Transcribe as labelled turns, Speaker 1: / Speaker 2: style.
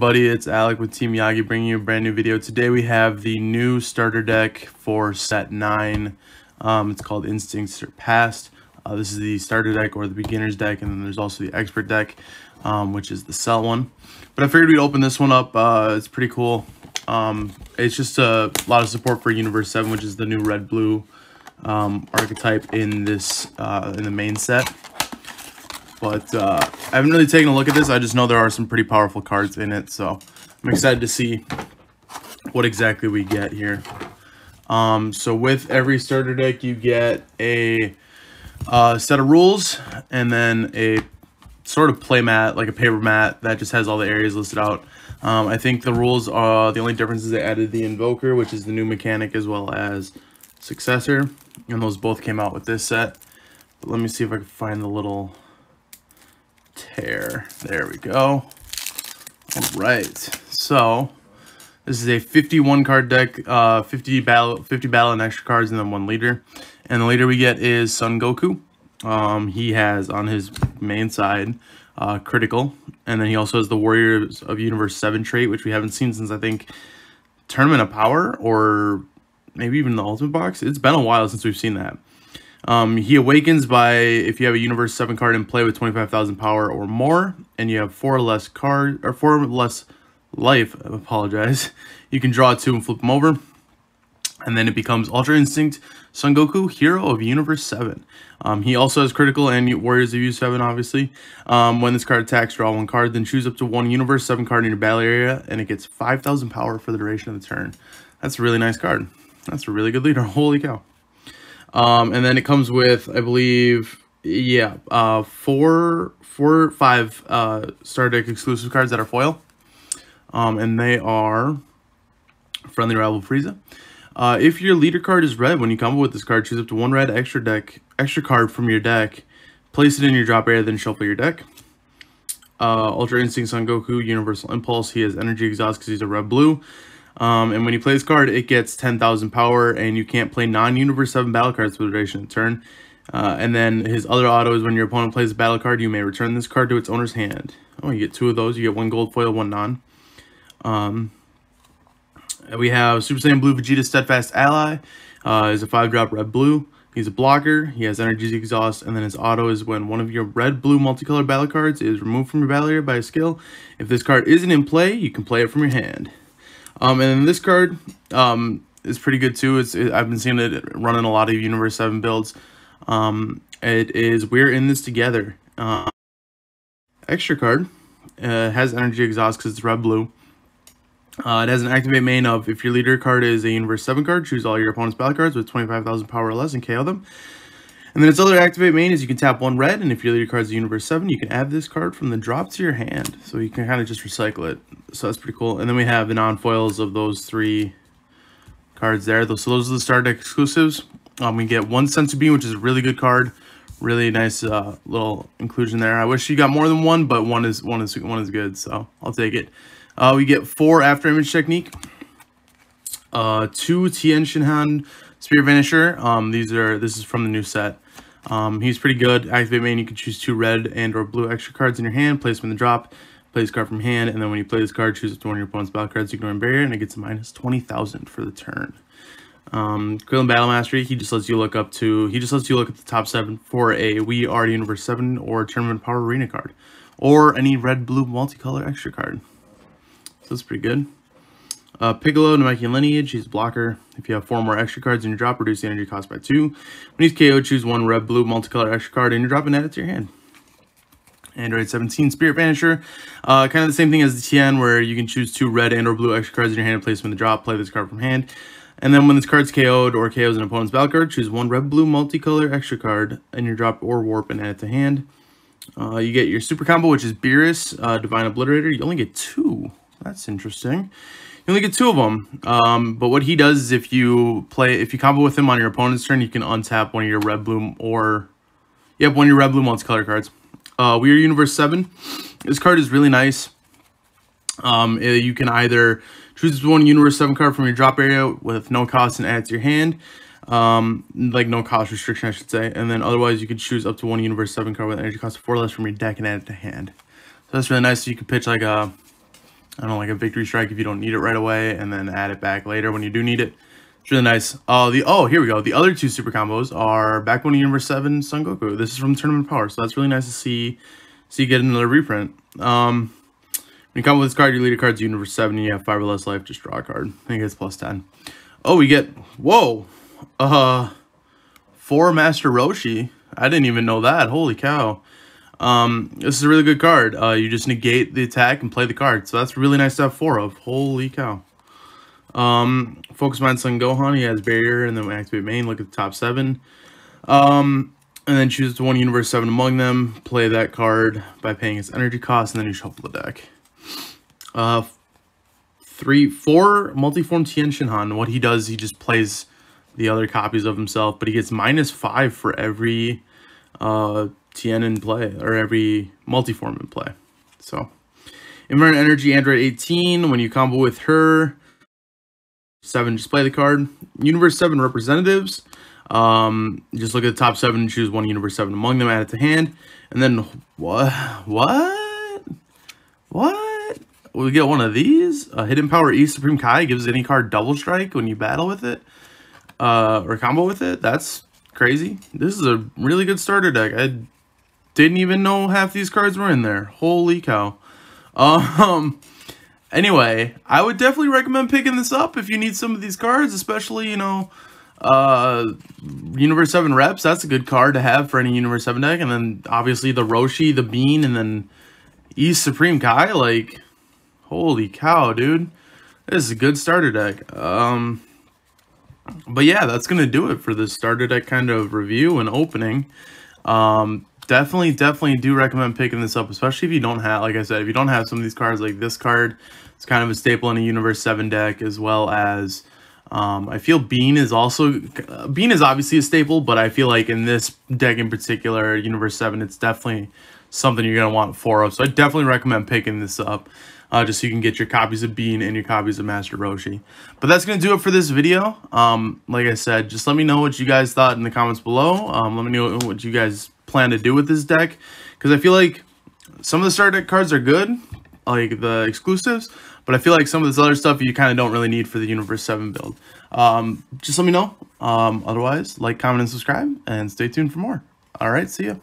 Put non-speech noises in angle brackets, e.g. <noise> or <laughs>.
Speaker 1: buddy it's alec with team yagi bringing you a brand new video. Today we have the new starter deck for set 9 um, it's called instinct surpassed. Uh, this is the starter deck or the beginner's deck and then there's also the expert deck um, which is the sell one. But i figured we'd open this one up. Uh, it's pretty cool. Um, it's just a lot of support for universe 7 which is the new red blue um, archetype in this uh, in the main set but uh, I haven't really taken a look at this. I just know there are some pretty powerful cards in it. So I'm excited to see what exactly we get here. Um, so with every starter deck, you get a uh, set of rules and then a sort of play mat, like a paper mat that just has all the areas listed out. Um, I think the rules are the only difference is they added the Invoker, which is the new mechanic, as well as Successor. And those both came out with this set. But let me see if I can find the little tear. There we go. All right. So this is a 51 card deck, uh, 50 battle, 50 battle and extra cards, and then one leader. And the leader we get is Son Goku. Um, he has on his main side uh, critical, and then he also has the Warriors of Universe 7 trait, which we haven't seen since I think Tournament of Power or maybe even the Ultimate Box. It's been a while since we've seen that. Um, he awakens by if you have a Universe 7 card in play with 25,000 power or more, and you have four less card or four less life, I apologize. <laughs> You can draw two and flip them over. And then it becomes Ultra Instinct Son Goku, Hero of Universe 7. Um, he also has critical and Warriors of U7, obviously. Um, when this card attacks, draw one card, then choose up to one Universe 7 card in your battle area, and it gets 5,000 power for the duration of the turn. That's a really nice card. That's a really good leader. <laughs> Holy cow. Um, and then it comes with, I believe, yeah, uh, four, four, five uh, Star Deck exclusive cards that are foil. Um, and they are Friendly Rival Frieza. Uh, if your leader card is red, when you combo with this card, choose up to one red extra deck, extra card from your deck, place it in your drop area, then shuffle your deck. Uh, Ultra Instinct Son Goku, Universal Impulse. He has Energy Exhaust because he's a red-blue. Um, and when you play this card, it gets 10,000 power, and you can't play non-Universe 7 battle cards for the duration of the turn. Uh, and then his other auto is when your opponent plays a battle card, you may return this card to its owner's hand. Oh, you get two of those. You get one gold foil, one non. Um, we have Super Saiyan Blue Vegeta Steadfast Ally. Uh, is a 5-drop red-blue. He's a blocker. He has Energy Exhaust. And then his auto is when one of your red-blue multicolored battle cards is removed from your battle area by a skill. If this card isn't in play, you can play it from your hand. Um, and then this card um, is pretty good too. It's it, I've been seeing it running a lot of Universe 7 builds. Um, it is We're in this together. Uh, extra card uh, has energy exhaust because it's red blue. Uh, it has an activate main of if your leader card is a Universe 7 card, choose all your opponent's battle cards with 25,000 power or less and KO them. And then its other activate main is you can tap one red, and if your leader card is Universe 7, you can add this card from the drop to your hand. So you can kind of just recycle it. So that's pretty cool. And then we have the non-foils of those three cards there. So those are the Star Deck exclusives. Um, we get one Senzu Bean, which is a really good card. Really nice uh, little inclusion there. I wish you got more than one, but one is one is one is good, so I'll take it. Uh, we get four After Image Technique, uh, two Tien Shinhan Spirit Vanisher. Um, these are this is from the new set. Um, he's pretty good. Activate main, you can choose two red and or blue extra cards in your hand, place them in the drop, play this card from hand, and then when you play this card, choose one of your opponent's battle cards, ignore and barrier, and it gets a minus 20,000 for the turn. Um, Battle Mastery, he just lets you look up to, he just lets you look at the top seven for a We Are Universe 7 or Tournament Power Arena card, or any red-blue multicolor extra card. So that's pretty good. Uh, Piccolo, Namekian Lineage, he's a blocker. If you have four more extra cards in your drop, reduce the energy cost by two. When he's KO, choose one red, blue, multicolor extra card in your drop and add it to your hand. Android 17 Spirit Vanisher. Uh, kind of the same thing as the Tien, where you can choose two red and or blue extra cards in your hand and place them in the drop, play this card from hand. And then when this card's KO'd or KO's an opponent's battle card, choose one red, blue, multicolor extra card in your drop or warp and add it to hand. Uh, you get your super combo, which is Beerus, uh, Divine Obliterator. You only get two. That's interesting. You only get two of them. Um, but what he does is if you play, if you combo with him on your opponent's turn, you can untap one of your red, blue, or, yep, one of your red, blue color cards. Uh, We Are Universe 7. This card is really nice. Um, eh, you can either choose one Universe 7 card from your drop area with no cost and add to your hand. Um, like no cost restriction, I should say. And then otherwise, you could choose up to one Universe 7 card with energy cost of 4 less from your deck and add it to hand. So that's really nice. So you can pitch like a I don't like a victory strike if you don't need it right away, and then add it back later when you do need it. It's really nice. Oh, the oh here we go. The other two super combos are Backbone Universe Seven Son Goku. This is from Tournament Power, so that's really nice to see. See, you get another reprint. Um, when you come with this card, your leader card's Universe 7, and you have 5 or less life, just draw a card. I think it's plus 10. Oh, we get, whoa, uh, 4 Master Roshi. I didn't even know that. Holy cow. Um, this is a really good card. Uh, you just negate the attack and play the card. So that's really nice to have 4 of. Holy cow. Um, Focus Mind Son Gohan, he has Barrier, and then activate main, look at the top 7. Um, and then choose the one Universe 7 among them, play that card by paying its energy cost, and then you shuffle the deck. Uh, three, four multiform Tien Shinhan. What he does, he just plays the other copies of himself, but he gets minus five for every uh, Tien in play, or every multiform in play. So, Inverted Energy Android 18, when you combo with her, 7, just play the card. Universe 7 Representatives, um, just look at the top 7 and choose one Universe 7 among them, add it to hand. And then, what? What? What? we get one of these. A Hidden Power E Supreme Kai gives any card double strike when you battle with it. Uh, or combo with it. That's crazy. This is a really good starter deck. I didn't even know half these cards were in there. Holy cow. Um, anyway, I would definitely recommend picking this up if you need some of these cards, especially, you know, uh, Universe 7 Reps. That's a good card to have for any Universe 7 deck. And then, obviously, the Roshi, the Bean, and then East Supreme Kai. Like, Holy cow, dude. This is a good starter deck. Um, but yeah, that's going to do it for this starter deck kind of review and opening. Um, definitely, definitely do recommend picking this up, especially if you don't have, like I said, if you don't have some of these cards like this card, it's kind of a staple in a Universe 7 deck, as well as, um, I feel Bean is also, uh, Bean is obviously a staple, but I feel like in this deck in particular, Universe 7, it's definitely something you're going to want four of. So I definitely recommend picking this up uh, just so you can get your copies of Bean and your copies of Master Roshi. But that's going to do it for this video. Um, like I said, just let me know what you guys thought in the comments below. Um, let me know what you guys plan to do with this deck. Because I feel like some of the starter deck cards are good, like the exclusives. But I feel like some of this other stuff you kind of don't really need for the Universe 7 build. Um, just let me know. Um, otherwise, like, comment, and subscribe. And stay tuned for more. All right, see ya.